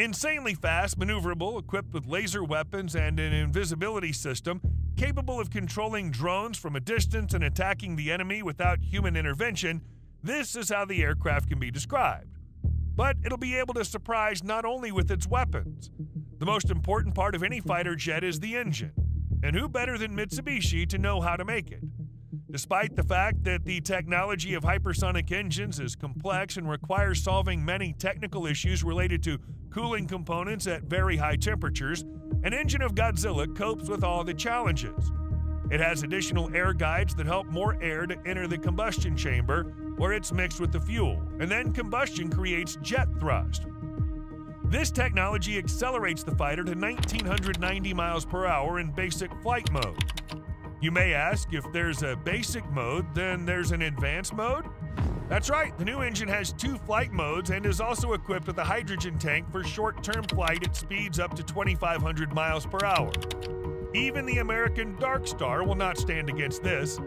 Insanely fast, maneuverable, equipped with laser weapons and an invisibility system, capable of controlling drones from a distance and attacking the enemy without human intervention, this is how the aircraft can be described. But it'll be able to surprise not only with its weapons. The most important part of any fighter jet is the engine. And who better than Mitsubishi to know how to make it? Despite the fact that the technology of hypersonic engines is complex and requires solving many technical issues related to cooling components at very high temperatures, an engine of Godzilla copes with all the challenges. It has additional air guides that help more air to enter the combustion chamber, where it's mixed with the fuel, and then combustion creates jet thrust. This technology accelerates the fighter to 1990 miles per hour in basic flight mode. You may ask if there's a basic mode, then there's an advanced mode? That's right, the new engine has two flight modes and is also equipped with a hydrogen tank for short term flight at speeds up to 2,500 miles per hour. Even the American Dark Star will not stand against this.